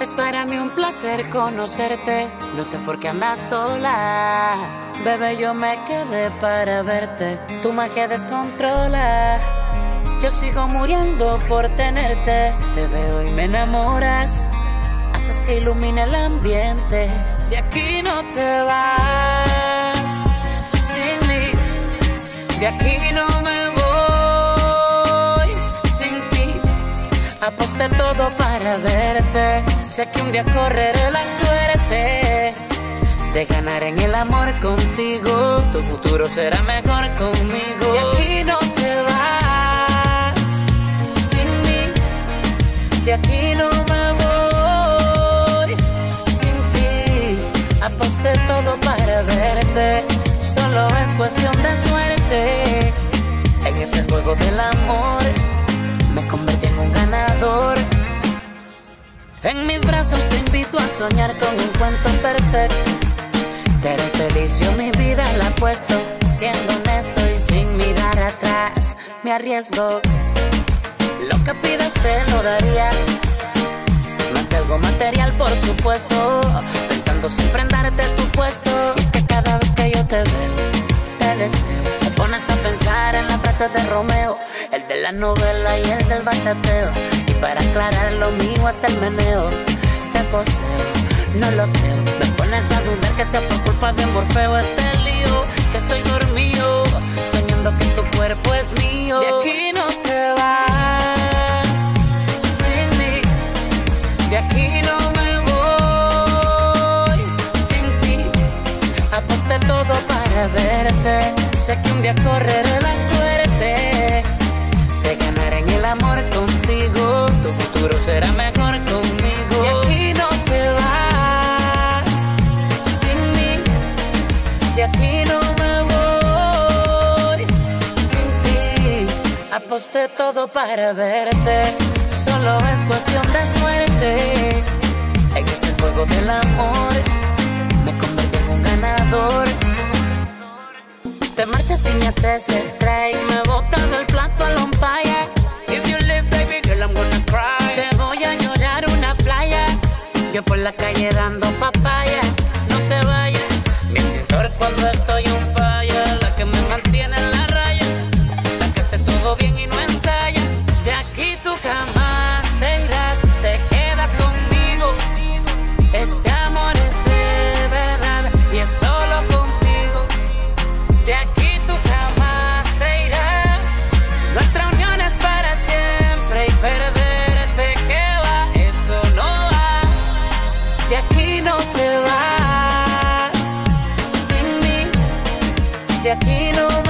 Es para mí un placer conocerte. No sé por qué andas sola. Bebé, yo me quedé para verte. Tu magia descontrola. Yo sigo muriendo por tenerte. Te veo y me enamoras. Haces que ilumine el ambiente. De aquí no te vas Aposté todo para verte. Sé que un día correré la suerte de ganar en el amor contigo. Tu futuro será mejor conmigo. De aquí no te vas sin mí. De aquí no me voy sin ti. Aposté todo para verte. Solo es cuestión de suerte. En ese juego del amor En mis brazos te invito a soñar con un cuento perfecto. Te haré feliz, yo mi vida la apuesto. Siendo honesto y sin mirar atrás, me arriesgo. Lo que pidas te lo daría. Más que algo material, por supuesto. Pensando siempre en darte tu puesto. Es que cada vez que yo te veo, te deseo. Te pones a pensar en la frase de Romeo, el de la novela y el del bachateo. Para aclarar lo mío es el meneo. Te poseo, no lo creo. Me pones a dudar que sea por culpa de Morfeo este lío. Que estoy dormido, soñando que tu cuerpo es mío. De aquí no te vas sin mí. De aquí no me voy sin ti. Aposté todo para verte. Sé que un día correré la suerte de ganar De aquí no me voy sin ti. Aposté todo para verte. Solo es cuestión de suerte. En ese juego del amor me convertí en un ganador. Te marchas y me haces strike. Me botan del plato al umpire. If you live, baby girl, I'm gonna cry. Te voy a llorar una playa. Yo por la calle dando papaya. Cuando estoy en falla. La que me mantiene en la raya. La que hace todo bien y no ensaya. De aquí tú jamás te irás. Te quedas conmigo. Este amor es de verdad. Y es solo contigo. De aquí tú jamás te irás. Nuestra unión es para siempre y perderte que va, eso no va. De aquí no te vas De aquí no